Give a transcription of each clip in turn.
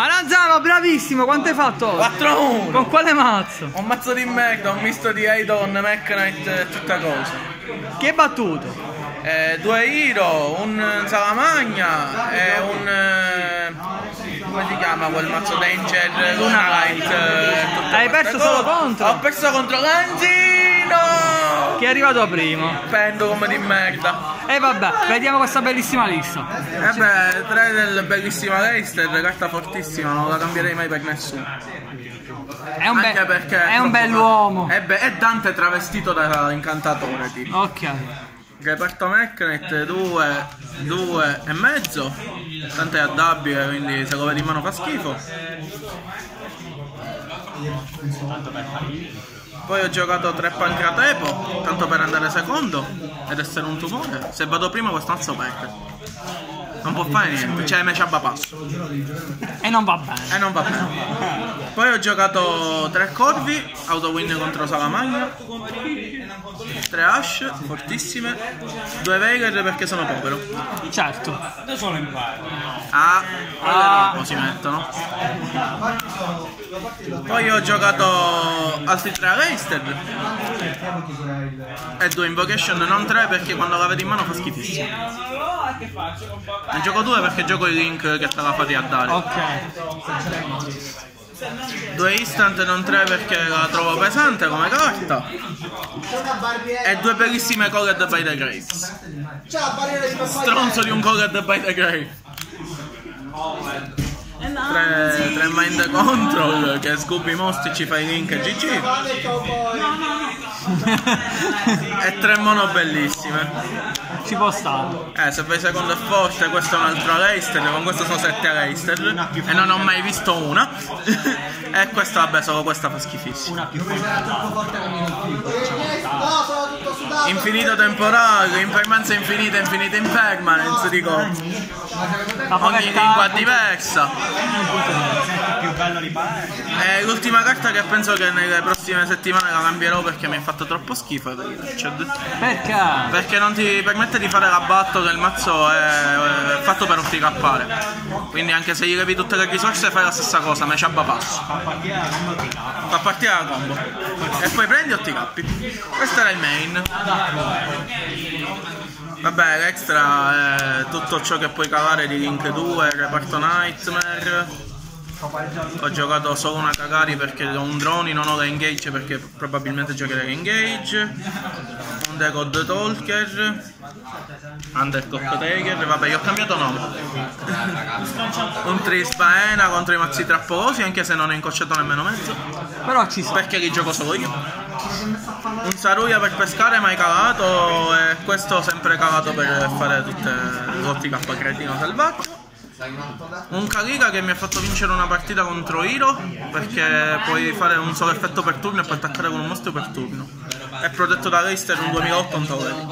Maranzano, bravissimo, quanto hai fatto? 4-1. Con quale mazzo? Un mazzo di merda, un misto di Aidon, Mechanite e tutta cosa. Chi hai battuto? Eh, due Hero, un Salamagna e un... eh, come si chiama quel mazzo Danger? Lunalight. eh, Hai perso solo contro? Ho perso contro Lanzino! Chi è arrivato primo? Pendulum di merda. E vabbè, vediamo questa bellissima lista. E beh, tre del bellissima Leicester, carta fortissima, non la cambierei mai per nessuno. È un, Anche be- è un bell'uomo. E beh, è Dante travestito da incantatore, tipo. Ok. Reparto Mechnet 2, 2 e mezzo. Tanto è addabile, quindi se lo vedi in mano fa schifo. Poi ho giocato 3 pancratepo, tanto per andare secondo ed essere un tumore. Se vado prima questo mazzo perde. Non può fare niente, cioè me ciabba passo. E non va bene. E non va bene. Poi ho giocato 3 corvi, auto win contro Salamagna. 3 Ash, fortissime. 2 Veigar perché sono povero. Certo. Ah, Ah. ah. si mettono. Poi ho giocato altri 3 Leicester. E 2 Invocation, non 3 perché quando la vedi in mano fa schifissimo. Ne gioco 2 perché gioco il link che te la fate a dare. Ok. 2 instant non 3 perché la trovo pesante come carta. E due bellissime Colored by the Graves. Stronzo di un Colored by the Grave. 3, 3 mind control che scopi i mostri ci fai link GG. E 3 mono bellissime. Ci può stare. Eh, se vai secondo è forte, questo è un altro Leicester, con questo sono 7 Leicester e non ho mai visto una. e questa, vabbè, solo questa fa schifissimo. Infinito temporale, impermanenza infinita, infinita impermanence, dico. Ogni lingua diversa. E l'ultima carta che penso che nelle prossime settimane la cambierò perché mi ha fatto troppo schifo. Perché? perché non ti permette di fare la battle, il mazzo è, è fatto per non cappare. Quindi anche se gli levi tutte le risorse fai la stessa cosa, me ciabba passo. Fa partire la combo. E poi prendi o ti cappi. Questo era il main. Vabbè, l'extra è tutto ciò che puoi cavare di Link 2, Reparto Nightmare. Ho giocato solo una Kagari perché ho un droni, non ho la engage perché probabilmente giocherei engage. Un Decode Talker. Undercock Tiger, vabbè io ho cambiato nome. un Trispaena contro i mazzi trappolosi, anche se non è incocciato nemmeno mezzo. Però ci sta. Perché li gioco solo io. Un Saruya per pescare mai cavato e questo sempre cavato per fare tutte le lotti K cretino selvaggio. Un Kaliga che mi ha fatto vincere una partita contro Hiro perché puoi fare un solo effetto per turno e puoi attaccare con un mostro per turno. È protetto da Leicester un 2008 un Toleri.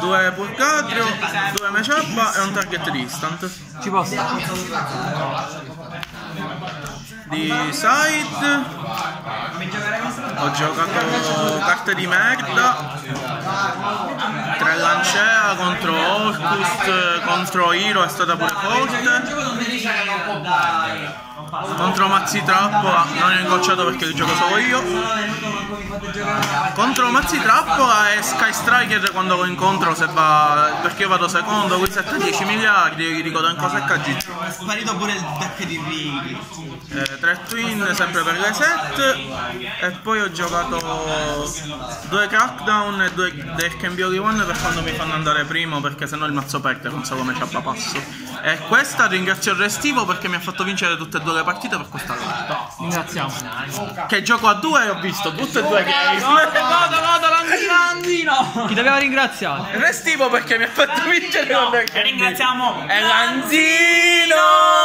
Due Purgatrio, due Meciabba e un target di instant. Ci stare. Di side ho giocato carte di merda. Tre lancea contro Orcust, contro Hiro è stata pure forte. Contro Mazzi Trappola non è ingocciato perché li gioco solo io. Contro Mazzi Trappola e Sky Striker quando lo incontro se va. perché io vado secondo, qui 7-10 miliardi, gli dico da cosa è KG. È sparito pure il deck di Righi. Eh, tre twin sempre per le set e poi ho giocato due crackdown e due del Cambioli One per quando mi fanno andare primo perché sennò il mazzo perde non so come ciappa passo e questa ringrazio il Restivo perché mi ha fatto vincere tutte e due le partite per questa carta Ringraziamo. che gioco a due e ho visto tutte e due game Vado, vado, Lanzino! Chi doveva ringraziare? Restivo perché mi ha fatto vincere E ringraziamo e Lanzino